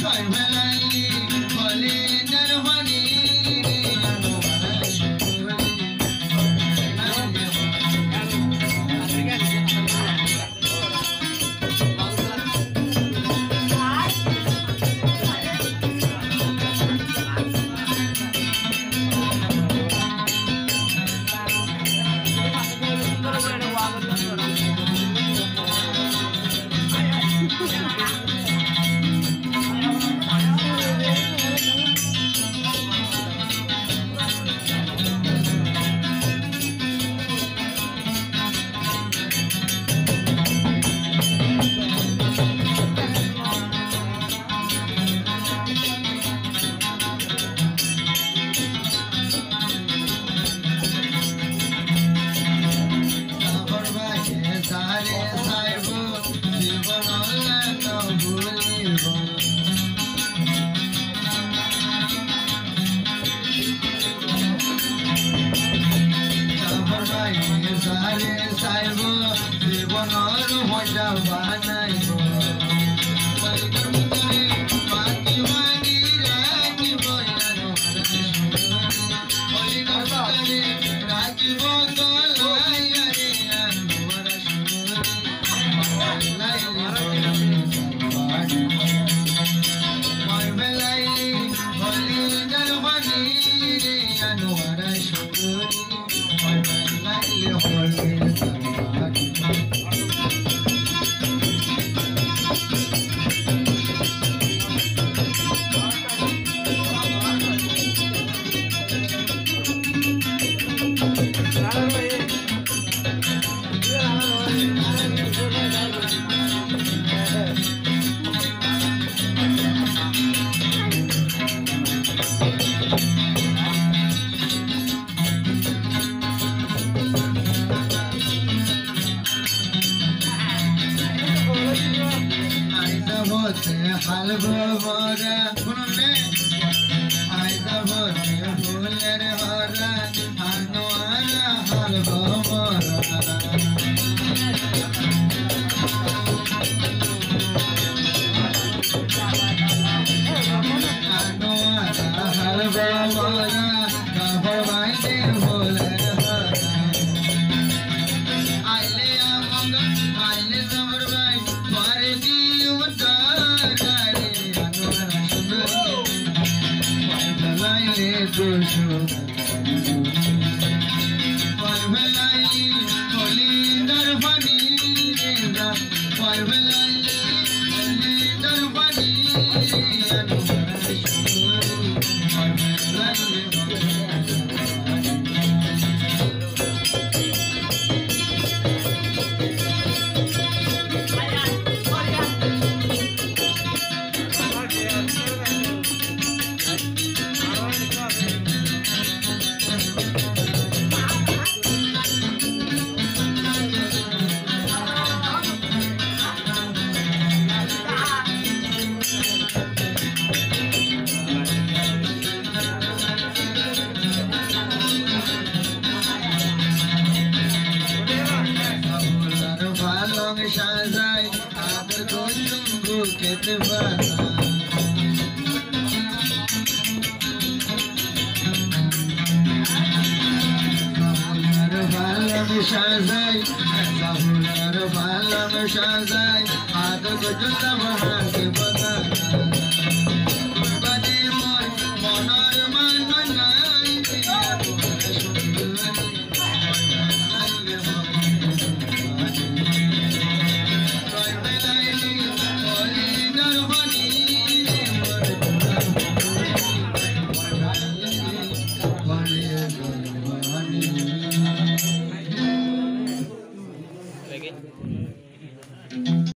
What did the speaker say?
Sai Valangi, leave. Saibo, se bonoro, vou chavar na igreja. Mas eu quero muito. হাল ভরা শুনলে I যাব ফুলের হরা হানো হাল ভরা Krishna साल बाबूर भला मशाले